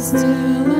still